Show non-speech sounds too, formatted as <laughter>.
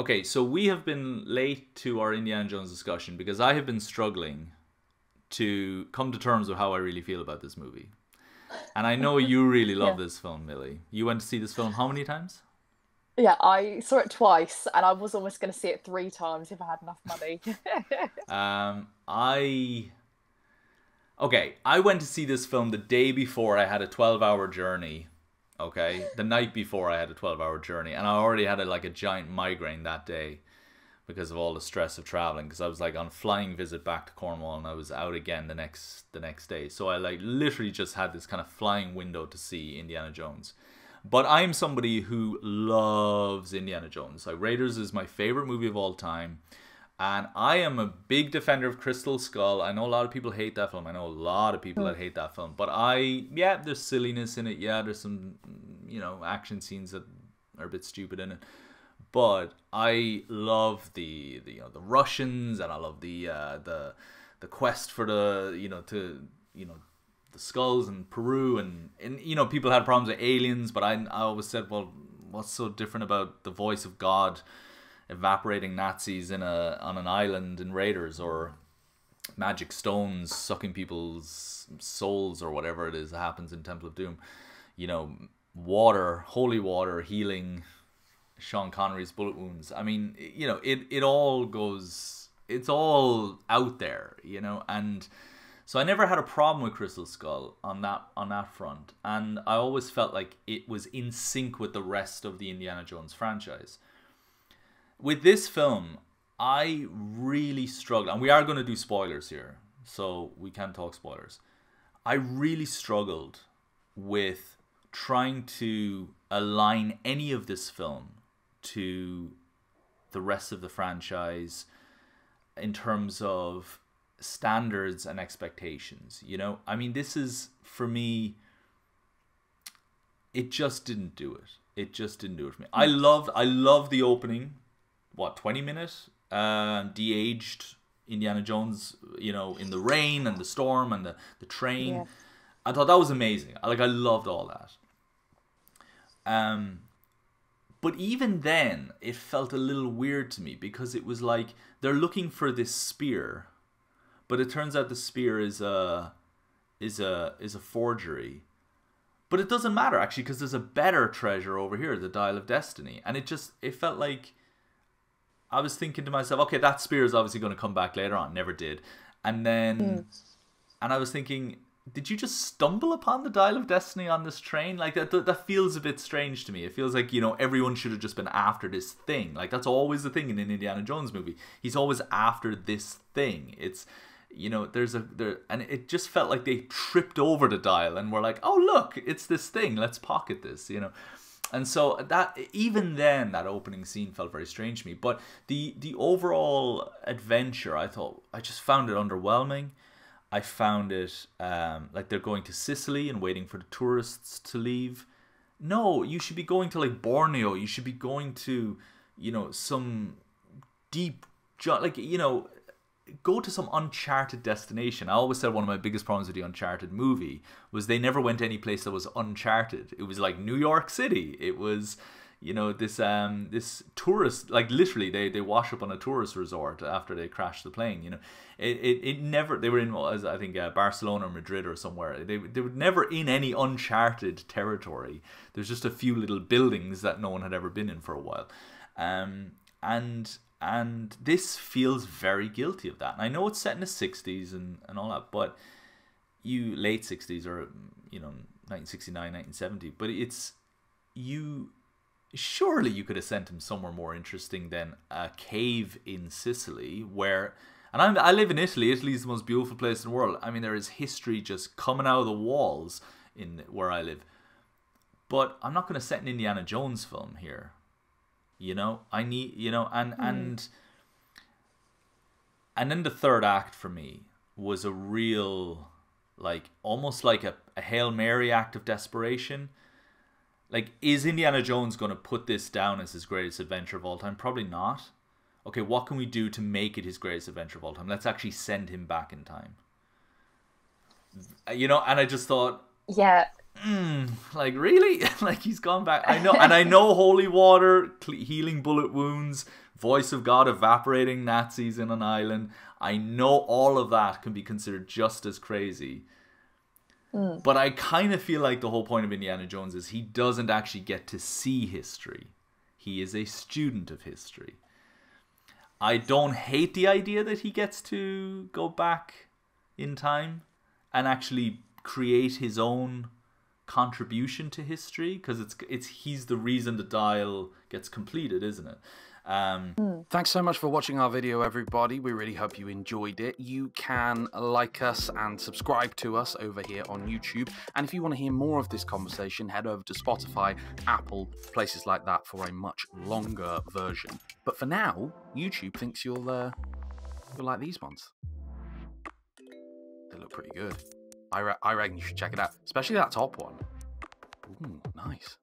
Okay, so we have been late to our Indiana Jones discussion because I have been struggling to come to terms with how I really feel about this movie. And I know you <laughs> really love Yeah. this film, Millie. You went to see this film how many times? Yeah, I saw it twice, and I was almost going to see it three times if I had enough money. <laughs> Um, I okay. I went to see this film the day before I had a twelve-hour journey. Okay, the night before I had a twelve-hour journey, and I already had a, like a giant migraine that day because of all the stress of traveling. Because I was like on flying visit back to Cornwall, and I was out again the next the next day. So I like literally just had this kind of flying window to see Indiana Jones. But I'm somebody who loves Indiana Jones. Like Raiders is my favorite movie of all time. And I am a big defender of Crystal Skull. I know a lot of people hate that film. I know a lot of people that hate that film. But I, yeah, there's silliness in it. Yeah, there's some, you know, action scenes that are a bit stupid in it. But I love the, the you know the Russians and I love the uh, the the quest for the you know to you know the skulls in Peru and and you know people had problems with aliens. But I I always said, well, what's so different about the voice of God? Evaporating Nazis in a on an island in Raiders or magic stones sucking people's souls or whatever it is that happens in Temple of Doom. You know, water, holy water healing Sean Connery's bullet wounds. I mean, you know, it it all goes it's all out there, you know, and so I never had a problem with Crystal Skull on that on that front. And I always felt like it was in sync with the rest of the Indiana Jones franchise with this film, I really struggled, and we are going to do spoilers here, so we can talk spoilers. I really struggled with trying to align any of this film to the rest of the franchise in terms of standards and expectations. You know, I mean, this is for me. It just didn't do it. It just didn't do it for me. I hmm. loved. I love the opening what 20 minutes? Um de-aged indiana jones you know in the rain and the storm and the, the train. Yeah. i thought that was amazing. Like i loved all that. Um but even then it felt a little weird to me because it was like they're looking for this spear but it turns out the spear is a is a is a forgery. But it doesn't matter actually because there's a better treasure over here the dial of destiny. And it just it felt like I was thinking to myself, okay, that spear is obviously going to come back later on. Never did. And then, hmm. and I was thinking, did you just stumble upon the dial of destiny on this train? Like that, that, that feels a bit strange to me. It feels like you know everyone should have just been after this thing. Like that's always the thing in an Indiana Jones movie. He's always after this thing. It's you know there's a there and it just felt like they tripped over the dial and were like, oh look, it's this thing. Let's pocket this. You know. And so that even then that opening scene felt very strange to me. But the the overall adventure, I thought I just found it underwhelming. I found it um, like they're going to Sicily and waiting for the tourists to leave. No, you should be going to like Borneo. You should be going to, you know, some deep, like you know, go to some uncharted destination. I always said one of my biggest problems with the Uncharted movie was they never went to any place that was uncharted. It was like New York City. It was, you know, this um this tourist like literally they they wash up on a tourist resort after they crash the plane. You know, it it, it never they were in as I think uh, Barcelona or Madrid or somewhere. They they were never in any uncharted territory. There's just a few little buildings that no one had ever been in for a while. Um and and this feels very guilty of that. And I know it's set in the 60s and, and all that, but you late 60s or you know 1969 1970 but it's you surely you could have sent him somewhere more interesting than a cave in Sicily where and I'm, I live in Italy. Italy's the most beautiful place in the world. I mean there is history just coming out of the walls in where I live. But I'm not going to set an Indiana Jones film here you know? I need you know and hmm. and and then the third act for me was a real like almost like a, a hail mary act of desperation. Like is indiana jones going to put this down as his greatest adventure of all time? Probably not. Okay what can we do to make it his greatest adventure of all time? Let's actually send him back in time. You know and i just thought Yeah, mm, like really, <laughs> like he's gone back. I know, and I <laughs> know holy water, healing bullet wounds, voice of God evaporating Nazis in an island. I know all of that can be considered just as crazy. Mm. But I kind of feel like the whole point of Indiana Jones is he doesn't actually get to see history. He is a student of history. I don't hate the idea that he gets to go back in time and actually create his own contribution to history because it's it's he's the reason the dial gets completed, isn't it? Um. Thanks so much for watching our video, everybody. We really hope you enjoyed it. You can like us and subscribe to us over here on YouTube. And if you want to hear more of this conversation, head over to Spotify, Apple, places like that for a much longer version. But for now, YouTube thinks you'll uh, you'll like these ones. They look pretty good. I, re- I reckon you should check it out, especially that top one. Ooh, nice.